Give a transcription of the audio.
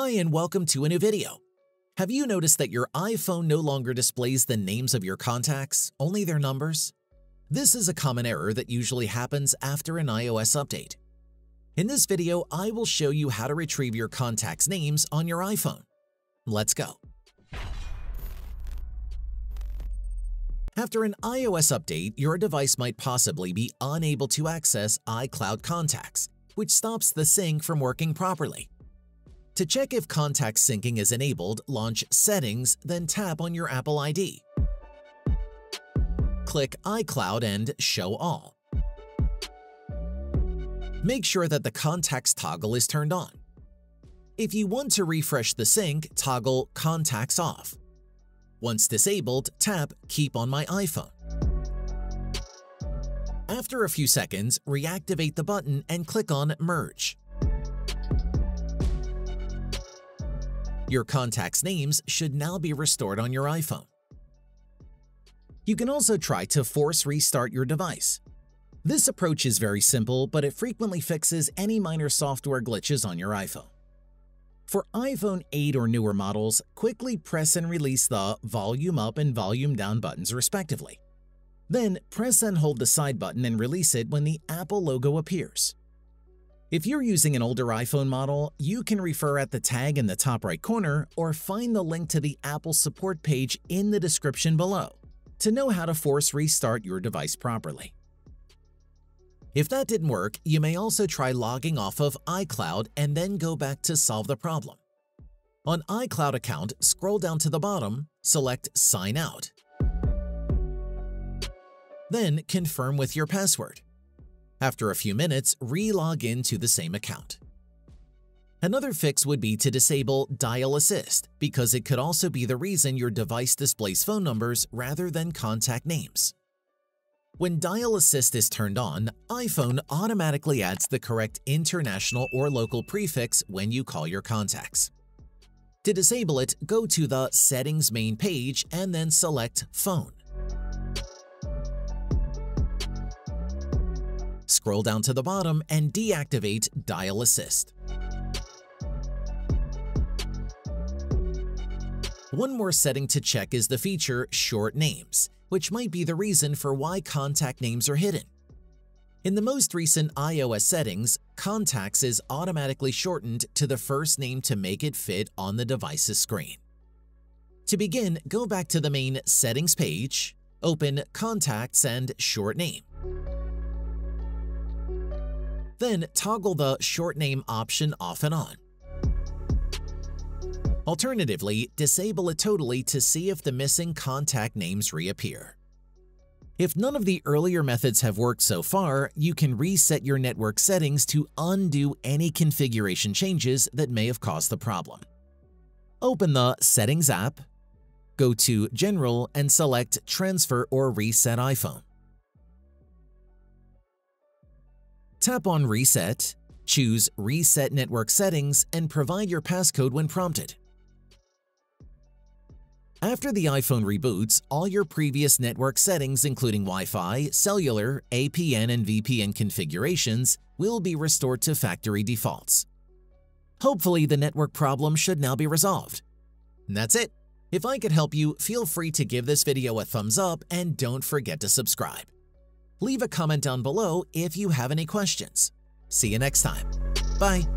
Hi and welcome to a new video. Have you noticed that your iPhone no longer displays the names of your contacts, only their numbers? This is a common error that usually happens after an iOS update. In this video, I will show you how to retrieve your contacts' names on your iPhone. Let's go. After an iOS update, your device might possibly be unable to access iCloud contacts, which stops the sync from working properly. To check if contact syncing is enabled, launch Settings, then tap on your Apple ID. Click iCloud and Show All. Make sure that the Contacts toggle is turned on. If you want to refresh the sync, toggle Contacts Off. Once disabled, tap Keep on my iPhone. After a few seconds, reactivate the button and click on Merge. Your contacts' names should now be restored on your iPhone. You can also try to force restart your device. This approach is very simple, but it frequently fixes any minor software glitches on your iPhone. For iPhone 8 or newer models, quickly press and release the volume up and volume down buttons respectively. Then press and hold the side button and release it when the Apple logo appears. If you're using an older iPhone model, you can refer at the tag in the top right corner or find the link to the Apple support page in the description below to know how to force restart your device properly. If that didn't work, you may also try logging off of iCloud and then go back to solve the problem. On iCloud account, scroll down to the bottom, select Sign Out. Then confirm with your password. After a few minutes, re-log in to the same account. Another fix would be to disable Dial Assist because it could also be the reason your device displays phone numbers rather than contact names. When Dial Assist is turned on, iPhone automatically adds the correct international or local prefix when you call your contacts. To disable it, go to the Settings main page and then select Phone. Scroll down to the bottom and deactivate Dial Assist. One more setting to check is the feature Short Names, which might be the reason for why contact names are hidden. In the most recent iOS settings, Contacts is automatically shortened to the first name to make it fit on the device's screen. To begin, go back to the main Settings page, open Contacts and Short Name. Then toggle the short name option off and on. Alternatively, disable it totally to see if the missing contact names reappear. If none of the earlier methods have worked so far, you can reset your network settings to undo any configuration changes that may have caused the problem. Open the Settings app, go to General and select Transfer or Reset iPhone. Tap on Reset, choose Reset Network Settings, and provide your passcode when prompted. After the iPhone reboots, all your previous network settings including Wi-Fi, cellular, APN, and VPN configurations will be restored to factory defaults. Hopefully, the network problem should now be resolved. And that's it. If I could help you, feel free to give this video a thumbs up and don't forget to subscribe. Leave a comment down below if you have any questions. See you next time. Bye.